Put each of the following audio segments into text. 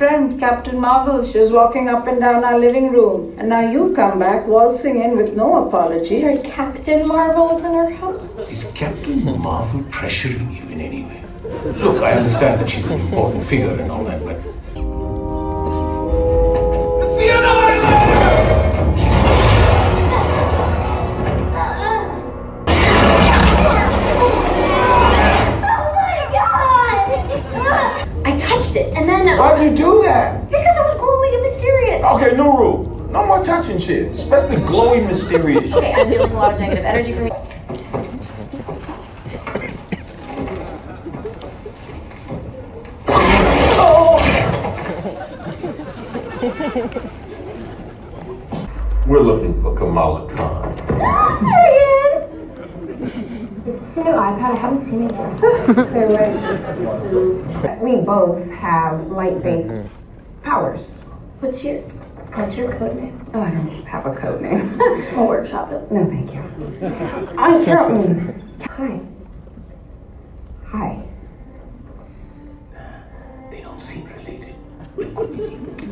friend, Captain Marvel. She was walking up and down our living room. And now you come back waltzing in with no apologies. Sorry, Captain Marvel is in our house? Is Captain Marvel pressuring you in any way? Look, I understand that she's an important figure and all that, but. It's the touched it, and then. Uh, Why'd you do that? Because it was glowing and mysterious. Okay, new rule. No more touching shit, especially glowy, mysterious shit. Okay, I'm feeling a lot of negative energy from you. We're looking for Kamala Khan. Is this a new iPad? I haven't seen it yet. We both have light-based mm-hmm. powers. What's your What's your code name? Oh, I don't have a code name. I'll workshop it. no, thank you. I'm Carolyn. Hi. Hi. They don't seem related.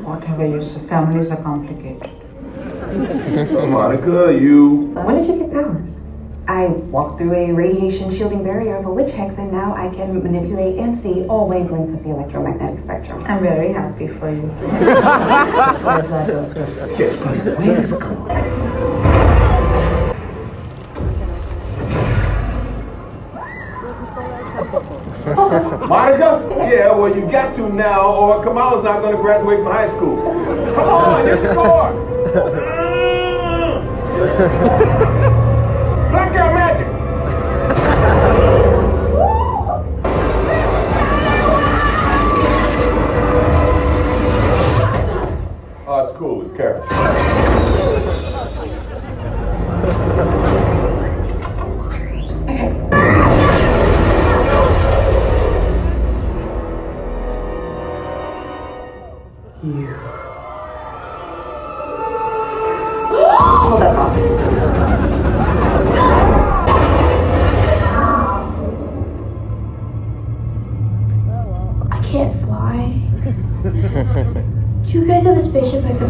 Whatever you say, families are complicated. Monica, you. When did you get powers? I walked through a radiation shielding barrier of a witch hex, and now I can manipulate and see all wavelengths of the electromagnetic spectrum. I'm very happy for you. Yes, but where's Kamala? Monica? Yeah, well, you got to now, or Kamala's not going to graduate from high school. Come on, hit the score. Cool. It's Carol.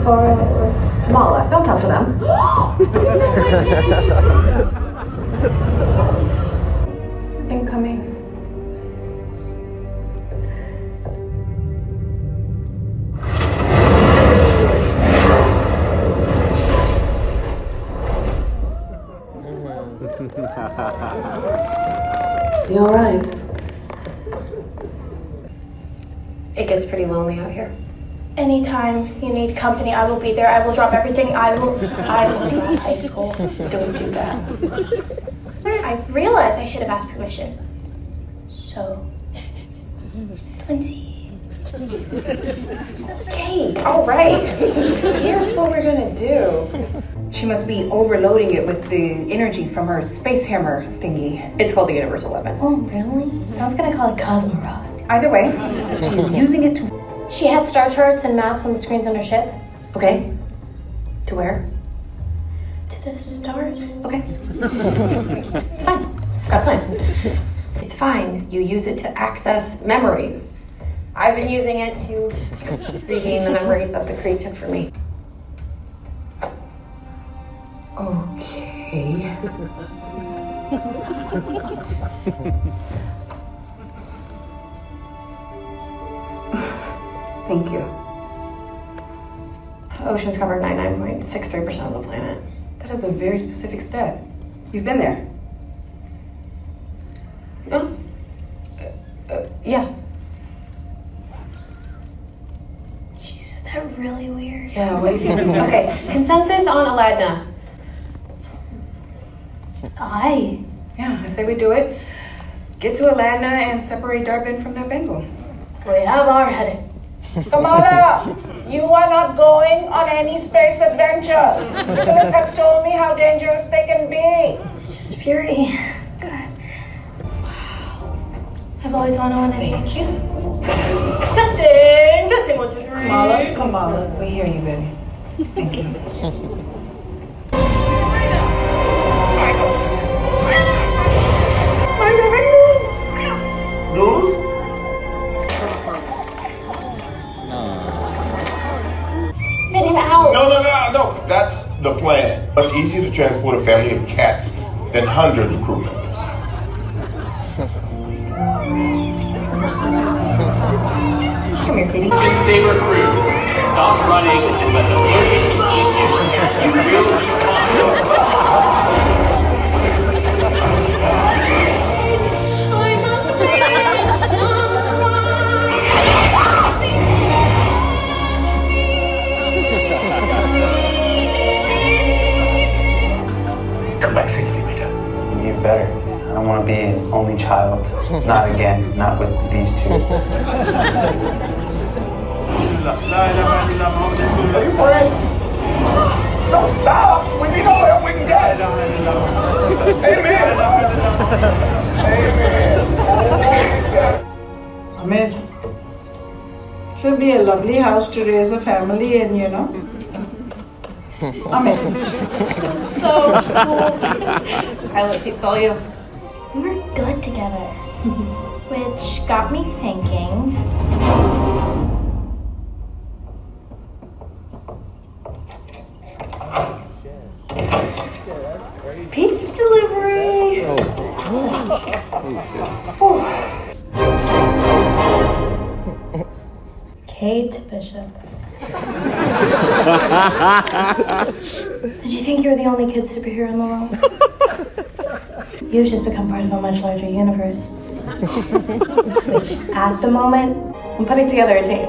Spaceship I could borrow? Or... Kamala, don't talk to them. Incoming. You all right? It gets pretty lonely out here. Anytime you need company, I will be there. I will drop everything. I will. I will drop high school. Don't do that. I realized I should have asked permission. So, Lindsay. Okay, all right. Here's what we're gonna do. She must be overloading it with the energy from her space hammer thingy. It's called the universal weapon. Oh, really? I was gonna call it Cosmo Rod. Either way, she's using it to. She had star charts and maps on the screens on her ship. Okay. To where? To the stars. Okay. it's fine. Got a plan. It's fine. You use it to access memories. I've been using it to regain the memories that the Kree took from me. Okay. Thank you. Oceans cover 99.63% of the planet. That is a very specific stat. You've been there. Oh. Uh, uh, yeah. She said that really weird. Yeah, wait. Okay. Consensus on Aladna. I. Yeah, I say we do it. Get to Aladna and separate Dar-Benn from that bangle. We have our heading. Kamala, you are not going on any space adventures. Phyllis has told me how dangerous they can be. Just Fury. God. I've always wanted one of these. Testing! Testing one, two, three. Kamala, Kamala. We hear you, baby. Thank you. easier to transport a family of cats than hundreds of crew members. Come here, Saber crew, stop running and let the Flerken eat you. You will be fine. Only child. Not again. Not with these two. Are you praying? Don't stop. We need all help we can get. Amen. Amen. Ahmed, it will be a lovely house to raise a family in, you know. Ahmed. So cool. Pilot seat's all you. Good together. Which got me thinking. Pizza delivery! Kate Bishop. Did you think you were the only kid superhero in the world? You've just become part of a much larger universe. Which, at the moment, I'm putting together a team.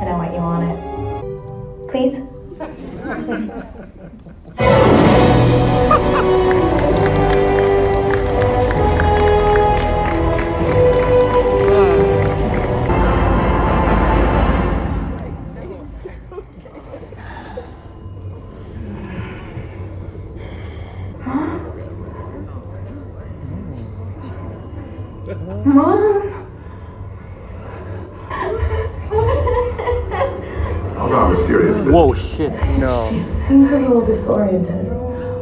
And I want you on it. Please? How about mysterious? Whoa, shit. No. She Seems a little disoriented.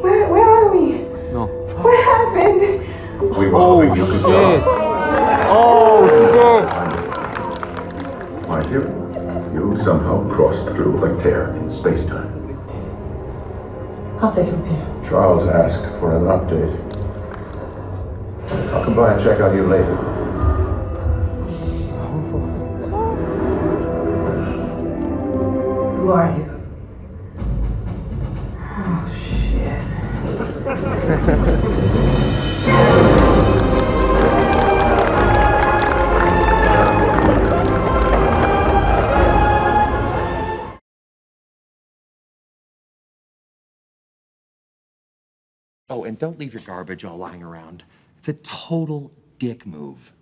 Where, where are we? No. What happened? We were Oh, hoping you could shit. tell Oh, us. Mind you, you somehow crossed through like tear in space-time. I'll take it from here. Charles asked for an update. I'll come by and check on you later. Are you? Oh, shit. Oh, and don't leave your garbage all lying around. It's a total dick move.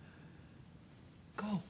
Go.